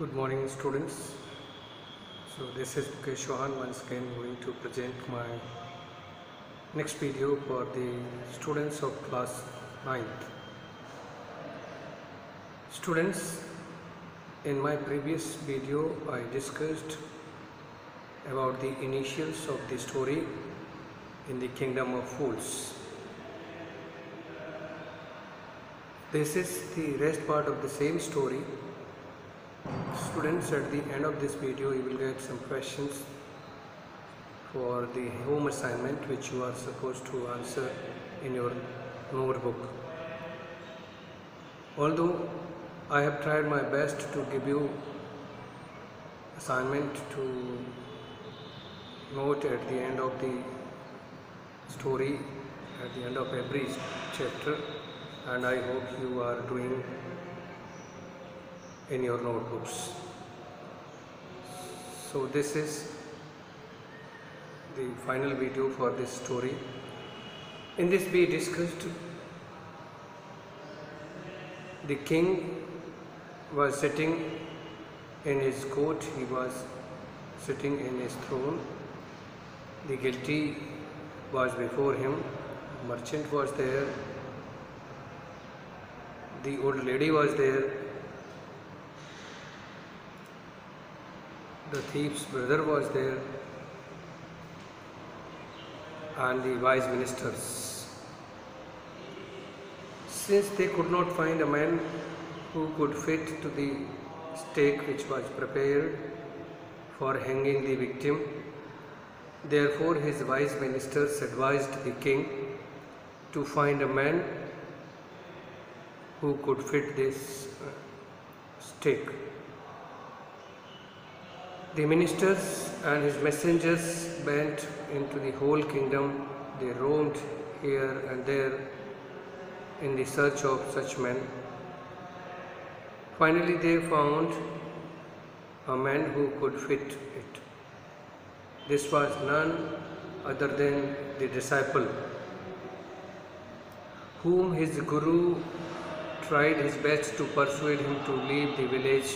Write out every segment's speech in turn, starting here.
Good morning students. So this is Mukesh once again going to present my next video for the students of class 9th. Students, in my previous video I discussed about the initials of the story in the kingdom of fools. This is the rest part of the same story students at the end of this video you will get some questions for the home assignment which you are supposed to answer in your notebook although i have tried my best to give you assignment to note at the end of the story at the end of every chapter and i hope you are doing in your notebooks. So this is the final video for this story. In this we discussed the king was sitting in his court, he was sitting in his throne, the guilty was before him, merchant was there, the old lady was there, the thief's brother was there and the wise ministers. Since they could not find a man who could fit to the stake which was prepared for hanging the victim, therefore his wise ministers advised the king to find a man who could fit this uh, stake. The ministers and his messengers went into the whole kingdom. They roamed here and there in the search of such men. Finally, they found a man who could fit it. This was none other than the disciple whom his guru tried his best to persuade him to leave the village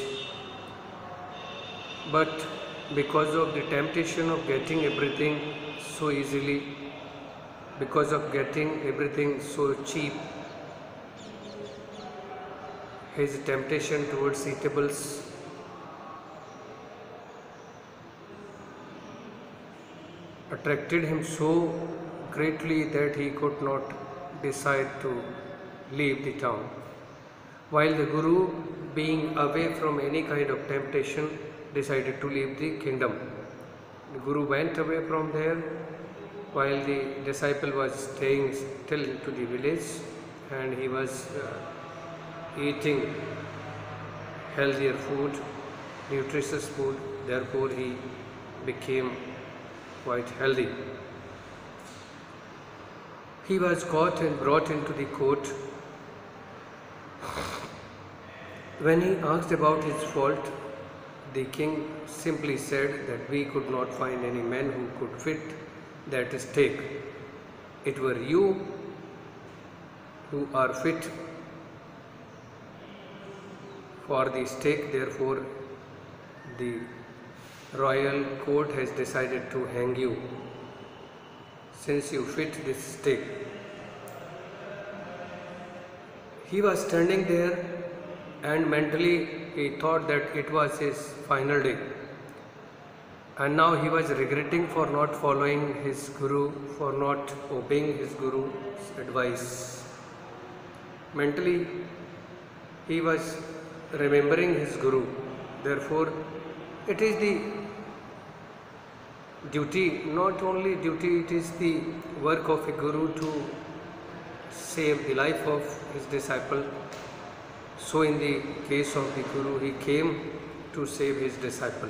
but because of the temptation of getting everything so easily, because of getting everything so cheap, his temptation towards eatables attracted him so greatly that he could not decide to leave the town. While the Guru, being away from any kind of temptation, decided to leave the kingdom. The Guru went away from there while the disciple was staying still to the village and he was uh, eating healthier food, nutritious food, therefore he became quite healthy. He was caught and brought into the court. When he asked about his fault, the king simply said that we could not find any man who could fit that stake. It were you who are fit for the stake, therefore the royal court has decided to hang you since you fit this stake. He was standing there and mentally he thought that it was his final day. And now he was regretting for not following his guru for not obeying his guru's advice. Mentally he was remembering his guru. Therefore it is the duty not only duty it is the work of a guru to save the life of his disciple so in the case of the Guru, he came to save his disciple.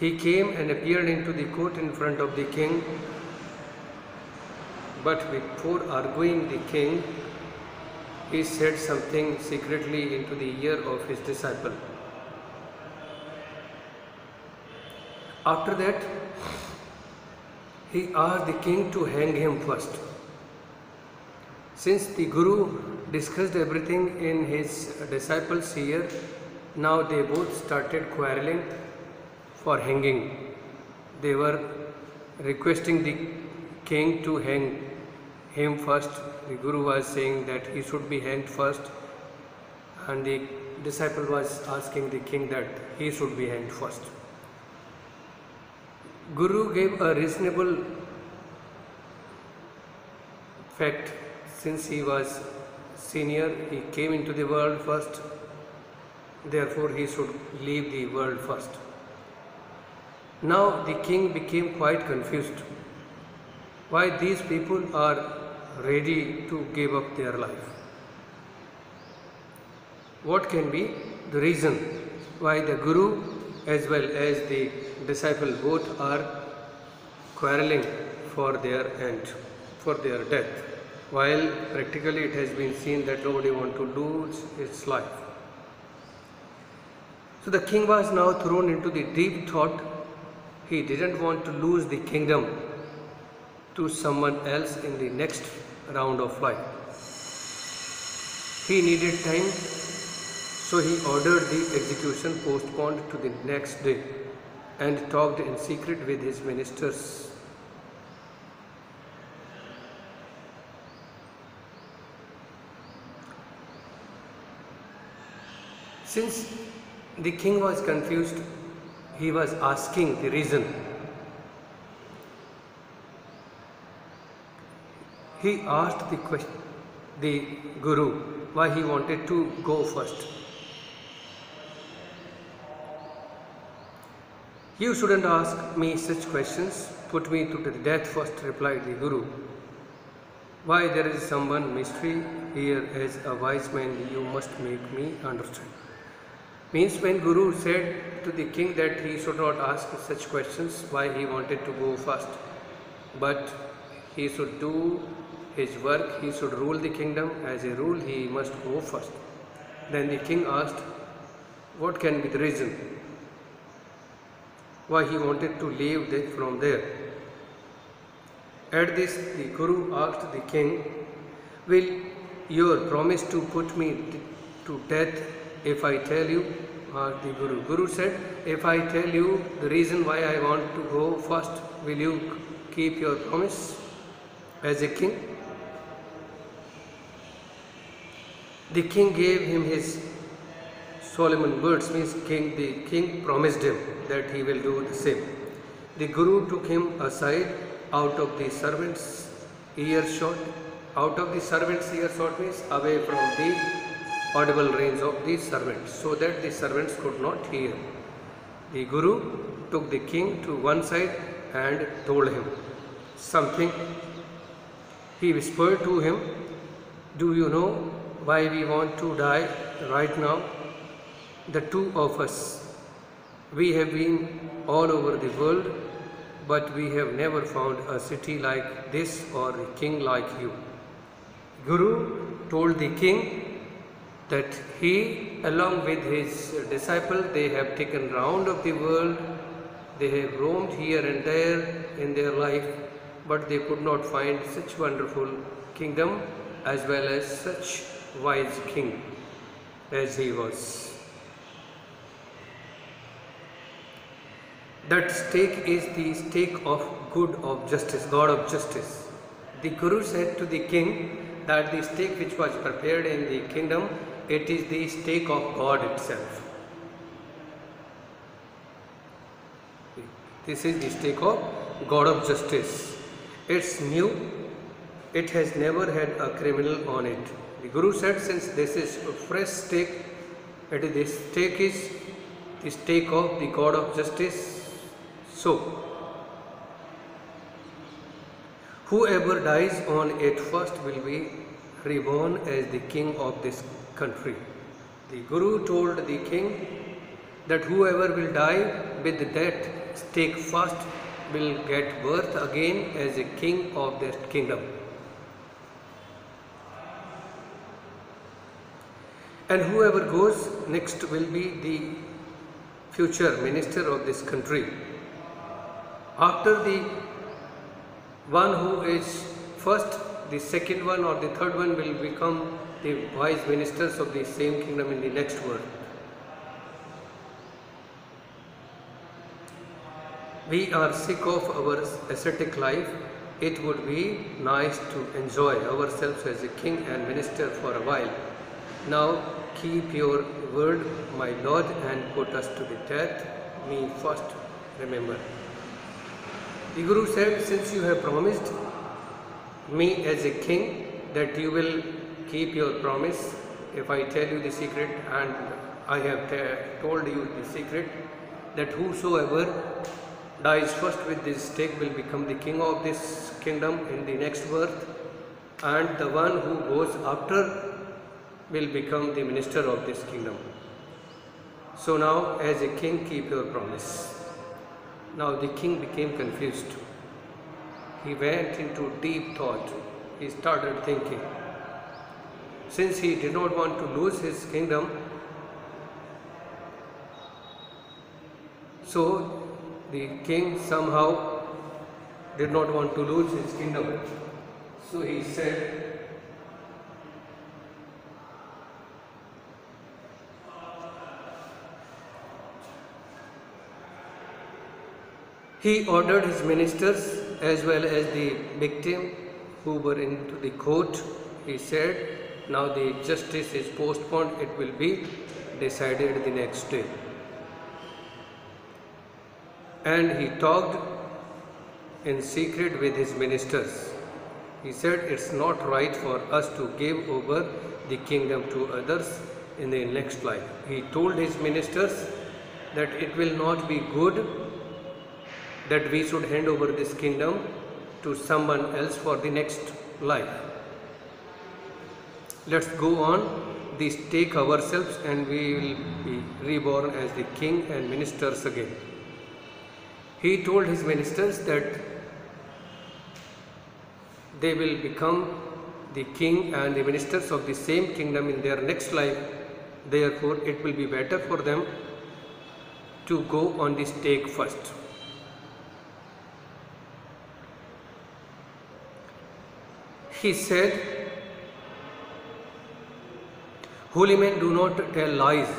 He came and appeared into the court in front of the king, but before arguing the king, he said something secretly into the ear of his disciple. After that, he asked the king to hang him first. Since the Guru discussed everything in his disciples' ear, Now they both started quarreling for hanging. They were requesting the king to hang him first. The Guru was saying that he should be hanged first, and the disciple was asking the king that he should be hanged first. Guru gave a reasonable fact since he was senior, he came into the world first, therefore he should leave the world first. Now the king became quite confused why these people are ready to give up their life. What can be the reason why the Guru as well as the disciple both are quarreling for their end, for their death, while practically it has been seen that nobody want to lose its life. So the king was now thrown into the deep thought. He didn't want to lose the kingdom to someone else in the next round of life. He needed time, so he ordered the execution postponed to the next day and talked in secret with his ministers. Since the king was confused, he was asking the reason. He asked the question, the guru why he wanted to go first. You shouldn't ask me such questions. Put me to the death first, replied the Guru. Why there is someone mystery here as a wise man you must make me understand. Means when Guru said to the king that he should not ask such questions why he wanted to go first, but he should do his work, he should rule the kingdom. As a rule, he must go first. Then the king asked, What can be the reason? why he wanted to leave from there. At this, the Guru asked the king, Will your promise to put me to death if I tell you? The Guru. Guru said, If I tell you the reason why I want to go first, will you keep your promise as a king? The king gave him his Solomon words means king, the king promised him that he will do the same. The Guru took him aside out of the servant's earshot. Out of the servant's earshot means away from the audible range of the servants so that the servants could not hear. The Guru took the king to one side and told him something. He whispered to him, Do you know why we want to die right now? the two of us. We have been all over the world, but we have never found a city like this or a king like you. Guru told the king that he, along with his disciple, they have taken round of the world, they have roamed here and there in their life, but they could not find such wonderful kingdom as well as such wise king as he was. That stake is the stake of good of justice, God of justice. The Guru said to the king that the stake which was prepared in the kingdom, it is the stake of God itself. This is the stake of God of justice. It's new, it has never had a criminal on it. The Guru said since this is a fresh stake, it is the stake is the stake of the God of justice so, whoever dies on it first will be reborn as the king of this country. The Guru told the king that whoever will die with that stake first will get birth again as a king of that kingdom. And whoever goes next will be the future minister of this country. After the one who is first, the second one or the third one will become the wise ministers of the same kingdom in the next world. We are sick of our ascetic life. It would be nice to enjoy ourselves as a king and minister for a while. Now keep your word, my Lord, and put us to the death. Me first, remember. The Guru said, Since you have promised, me as a king that you will keep your promise, if I tell you the secret and I have told you the secret, that whosoever dies first with this stake will become the king of this kingdom in the next birth and the one who goes after will become the minister of this kingdom. So now as a king keep your promise. Now the king became confused. He went into deep thought. He started thinking. Since he did not want to lose his kingdom, so the king somehow did not want to lose his kingdom. So he said, He ordered his ministers as well as the victim who were into the court. He said, Now the justice is postponed, it will be decided the next day and he talked in secret with his ministers. He said, It's not right for us to give over the kingdom to others in the next life. He told his ministers that it will not be good that we should hand over this kingdom to someone else for the next life. Let's go on, this take ourselves and we will be reborn as the king and ministers again he told his ministers that they will become the king and the ministers of the same kingdom in their next life. Therefore, it will be better for them to go on this stake first. He said, Holy men do not tell lies.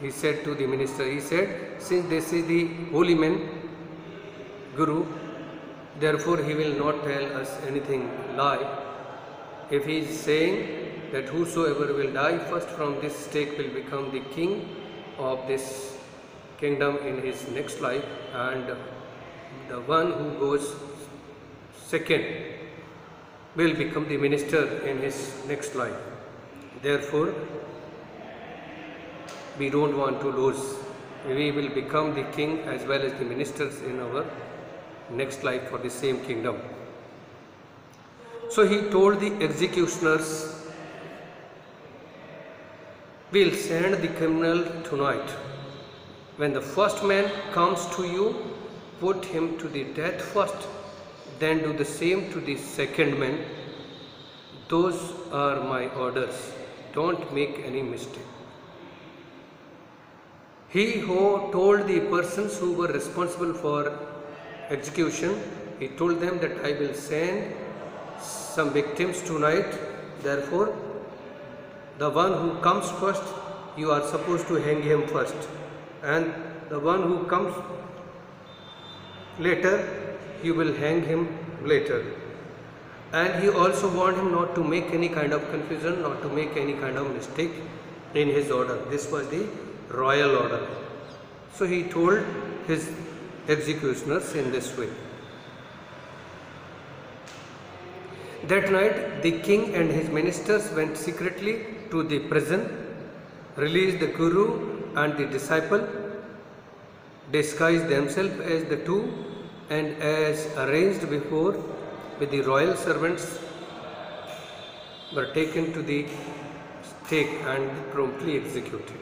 He said to the minister, he said, since this is the holy men, Guru, therefore he will not tell us anything lie. If he is saying that whosoever will die first from this stake will become the king of this kingdom in his next life and the one who goes second will become the minister in his next life. Therefore, we don't want to lose. We will become the king as well as the ministers in our next life for the same kingdom. So he told the executioners, We'll send the criminal tonight. When the first man comes to you, put him to the death first, then do the same to the second man. Those are my orders. Don't make any mistake. He who told the persons who were responsible for execution, he told them that I will send some victims tonight. Therefore, the one who comes first, you are supposed to hang him first. And the one who comes later, you will hang him later. And he also warned him not to make any kind of confusion, not to make any kind of mistake in his order. This was the royal order. So he told his executioners in this way. That night, the king and his ministers went secretly to the prison, released the guru and the disciple, disguised themselves as the two, and as arranged before with the royal servants, were taken to the stake and promptly executed.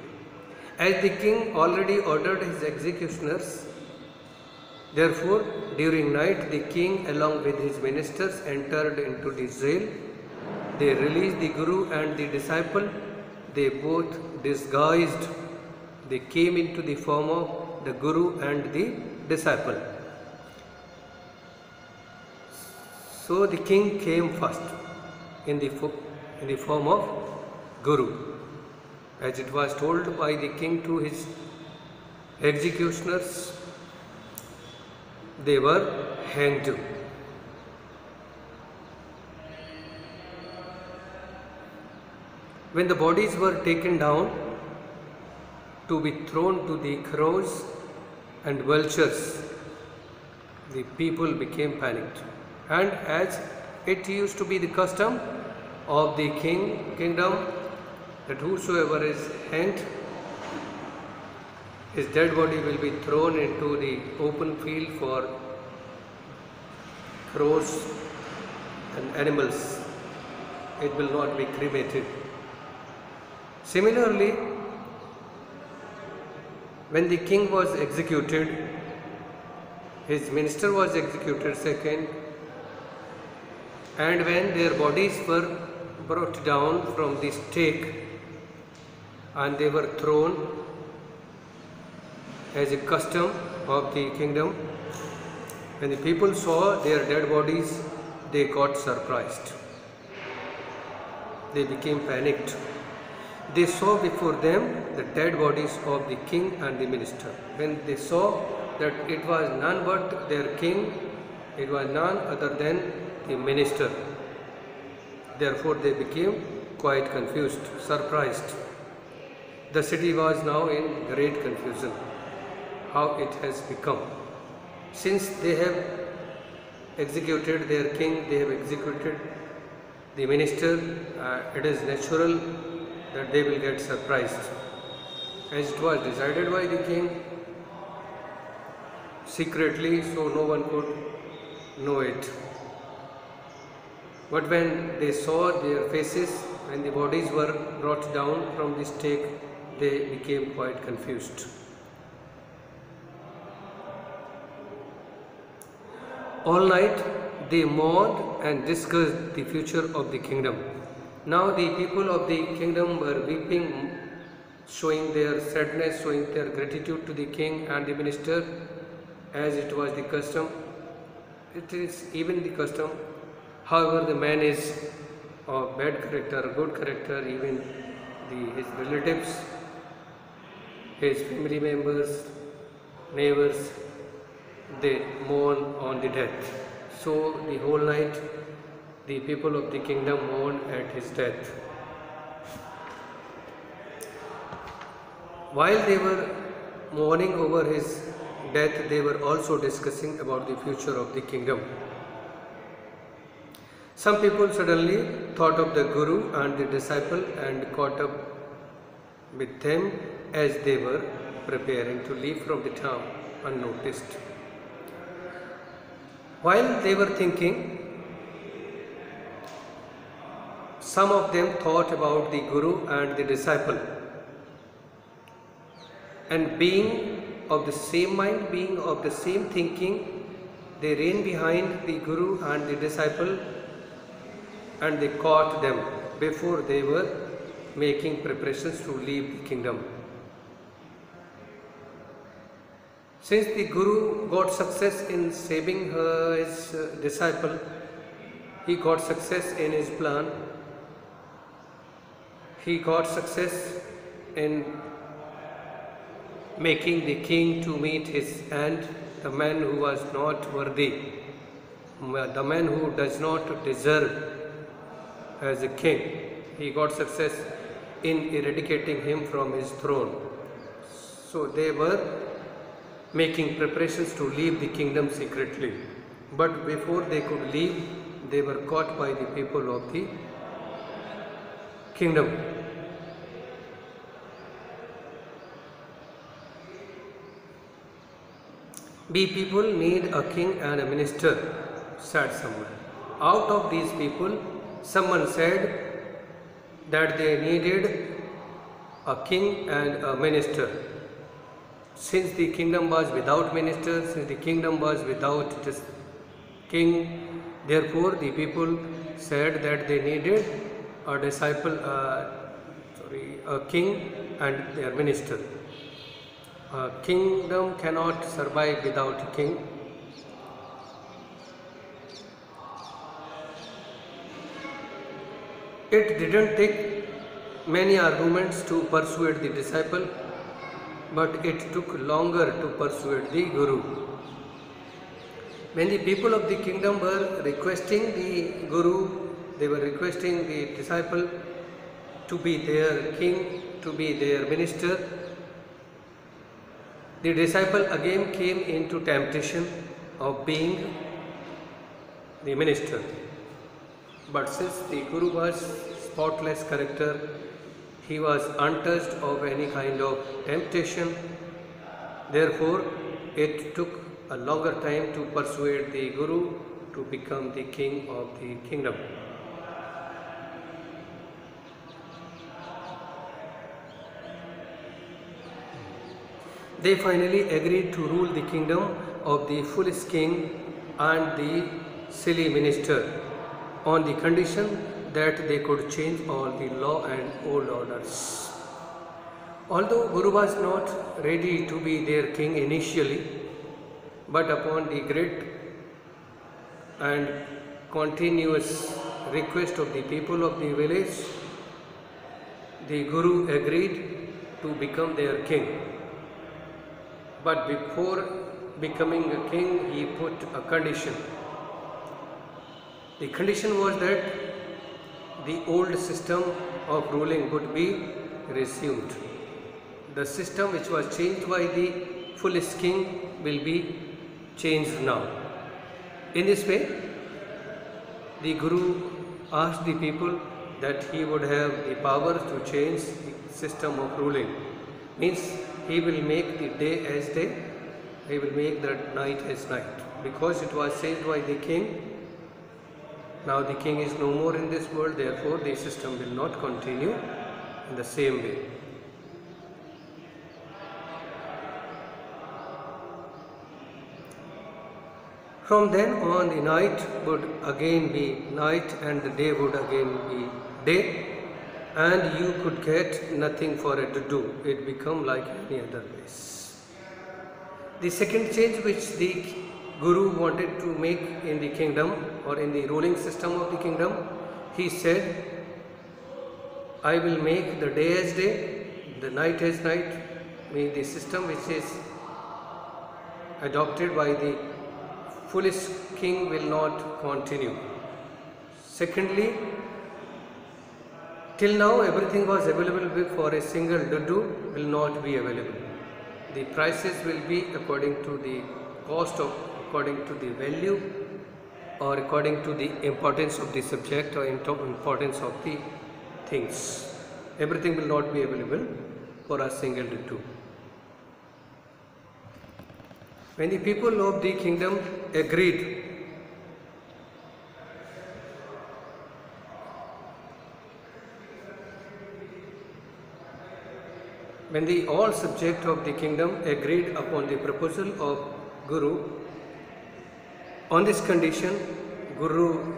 As the king already ordered his executioners Therefore, during night the king along with his ministers entered into the jail. They released the Guru and the disciple. They both disguised. They came into the form of the Guru and the disciple. So the king came first in the, in the form of Guru. As it was told by the king to his executioners they were hanged. When the bodies were taken down to be thrown to the crows and vultures, the people became panicked. And as it used to be the custom of the king kingdom that whosoever is hanged his dead body will be thrown into the open field for crows and animals. It will not be cremated. Similarly, when the king was executed, his minister was executed second, and when their bodies were brought down from the stake and they were thrown as a custom of the kingdom, when the people saw their dead bodies, they got surprised. They became panicked. They saw before them the dead bodies of the king and the minister. When they saw that it was none but their king, it was none other than the minister. Therefore, they became quite confused, surprised. The city was now in great confusion. How it has become. Since they have executed their king, they have executed the minister, uh, it is natural that they will get surprised. As it was decided by the king secretly, so no one could know it. But when they saw their faces, when the bodies were brought down from the stake, they became quite confused. All night they mourned and discussed the future of the kingdom. Now the people of the kingdom were weeping, showing their sadness, showing their gratitude to the king and the minister, as it was the custom. It is even the custom. However, the man is of bad character, a good character, even the, his relatives, his family members, neighbors, they mourn on the death. So the whole night the people of the kingdom mourned at his death. While they were mourning over his death, they were also discussing about the future of the kingdom. Some people suddenly thought of the Guru and the disciple and caught up with them as they were preparing to leave from the town unnoticed. While they were thinking, some of them thought about the Guru and the disciple. And being of the same mind, being of the same thinking, they ran behind the Guru and the disciple and they caught them before they were making preparations to leave the kingdom. Since the Guru got success in saving his uh, disciple, he got success in his plan. He got success in making the king to meet his end, the man who was not worthy, the man who does not deserve as a king. He got success in eradicating him from his throne. So they were making preparations to leave the kingdom secretly. But before they could leave, they were caught by the people of the kingdom. We people need a king and a minister, said someone. Out of these people, someone said that they needed a king and a minister. Since the kingdom was without minister, since the kingdom was without this king, therefore the people said that they needed a disciple, uh, sorry, a king and their minister. A kingdom cannot survive without a king. It didn't take many arguments to persuade the disciple, but it took longer to persuade the Guru. When the people of the kingdom were requesting the Guru, they were requesting the disciple to be their king, to be their minister. The disciple again came into temptation of being the minister. But since the Guru was spotless character, he was untouched of any kind of temptation. Therefore, it took a longer time to persuade the Guru to become the king of the kingdom. They finally agreed to rule the kingdom of the foolish king and the silly minister on the condition that they could change all the law and old orders. Although Guru was not ready to be their king initially, but upon the great and continuous request of the people of the village, the Guru agreed to become their king. But before becoming a king, he put a condition. The condition was that the old system of ruling would be resumed. The system which was changed by the foolish king will be changed now. In this way, the Guru asked the people that he would have the power to change the system of ruling. Means he will make the day as day, he will make the night as night. Because it was changed by the king, now the king is no more in this world, therefore the system will not continue in the same way. From then on, the night would again be night and the day would again be day, and you could get nothing for it to do. It become like any other place. The second change which the Guru wanted to make in the kingdom or in the ruling system of the kingdom, he said, I will make the day as day, the night as night, mean the system which is adopted by the foolish king will not continue. Secondly, till now everything was available for a single duddu will not be available. The prices will be according to the cost of according to the value or according to the importance of the subject or importance of the things. Everything will not be available for a single duddu. When the people of the kingdom agreed when the all subject of the kingdom agreed upon the proposal of Guru, on this condition, Guru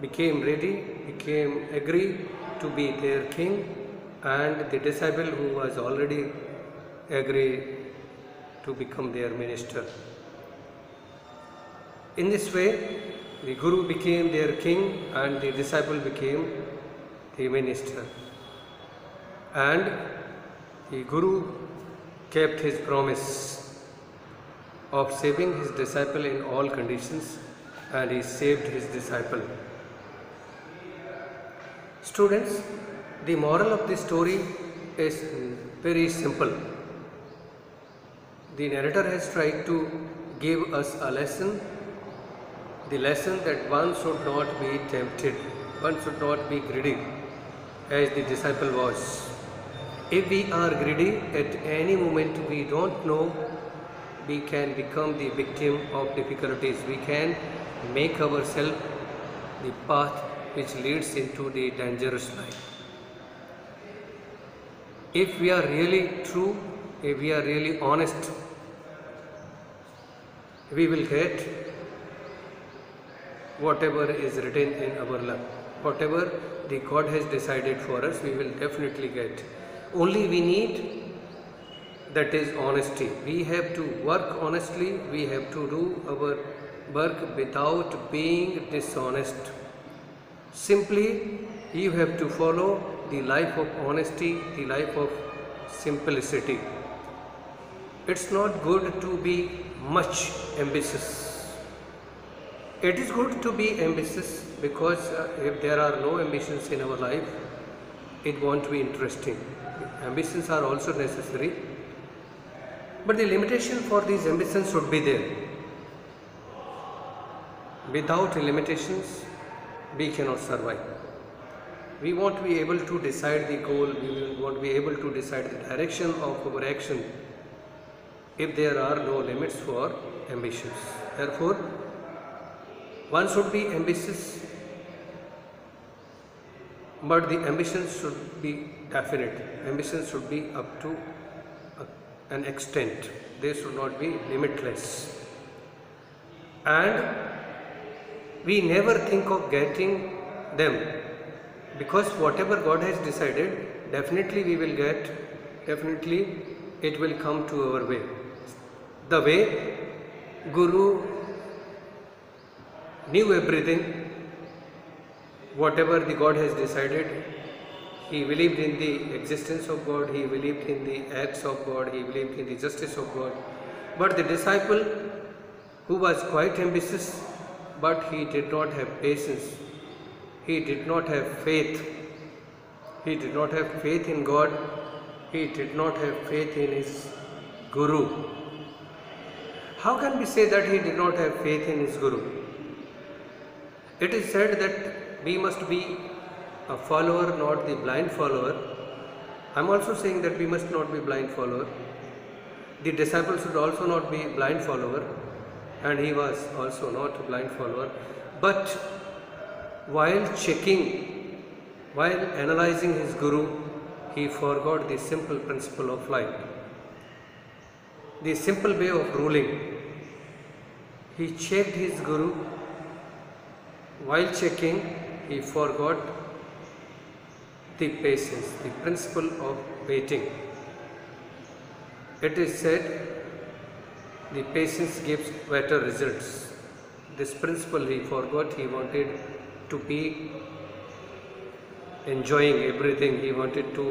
became ready, became agree to be their king and the disciple who was already agree to become their minister. In this way, the Guru became their king and the disciple became the minister. And the Guru kept his promise of saving his disciple in all conditions and he saved his disciple. Students, the moral of this story is very simple. The narrator has tried to give us a lesson, the lesson that one should not be tempted, one should not be greedy as the disciple was. If we are greedy at any moment, we don't know we can become the victim of difficulties. We can make ourselves the path which leads into the dangerous life. If we are really true, if we are really honest, we will get whatever is written in our life. Whatever the God has decided for us, we will definitely get. Only we need that is honesty. We have to work honestly, we have to do our work without being dishonest. Simply, you have to follow the life of honesty, the life of simplicity. It's not good to be much ambitious. it is good to be ambitious because uh, if there are no ambitions in our life, it won't be interesting. Ambitions are also necessary, but the limitation for these ambitions should be there. Without limitations, we cannot survive. We won't be able to decide the goal, we won't be able to decide the direction of our action if there are no limits for ambitions. Therefore, one should be ambitious, but the ambitions should be definite. Ambitions should be up to an extent, they should not be limitless. And we never think of getting them because whatever God has decided, definitely we will get, definitely it will come to our way. The way Guru knew everything, whatever the God has decided, he believed in the existence of God, he believed in the acts of God, he believed in the justice of God. But the disciple who was quite ambitious, but he did not have patience, he did not have faith, he did not have faith in God, he did not have faith in his Guru. How can we say that he did not have faith in his Guru? It is said that we must be a follower, not the blind follower. I am also saying that we must not be blind follower. The disciple should also not be blind follower, and he was also not a blind follower. But while checking, while analyzing his Guru, he forgot the simple principle of life, the simple way of ruling. He checked his Guru while checking, he forgot the patience, the principle of waiting. It is said the patience gives better results. This principle he forgot, he wanted to be enjoying everything, he wanted to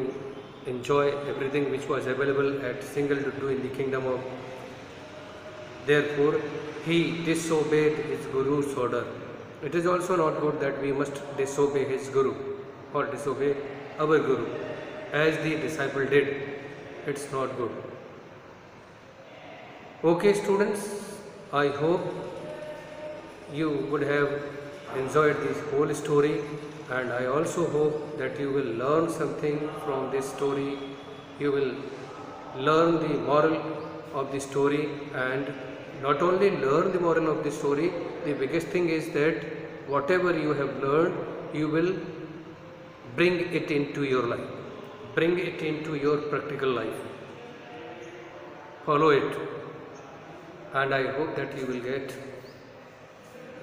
enjoy everything which was available at single duddu in the kingdom of. Therefore, he disobeyed his Guru's order. It is also not good that we must disobey his Guru or disobey our Guru as the disciple did. It's not good. Okay, students, I hope you would have enjoyed this whole story, and I also hope that you will learn something from this story. You will learn the moral of the story, and not only learn the moral of the story, the biggest thing is that whatever you have learned, you will bring it into your life, bring it into your practical life. Follow it, and I hope that you will get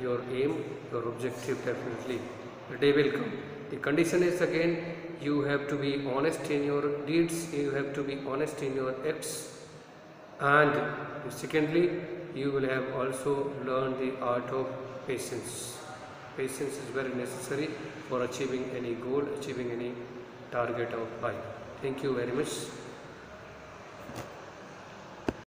your aim, your objective definitely. The day will come. The condition is again you have to be honest in your deeds, you have to be honest in your acts, and secondly, you will have also learned the art of patience. Patience is very necessary for achieving any goal, achieving any target of life. Thank you very much.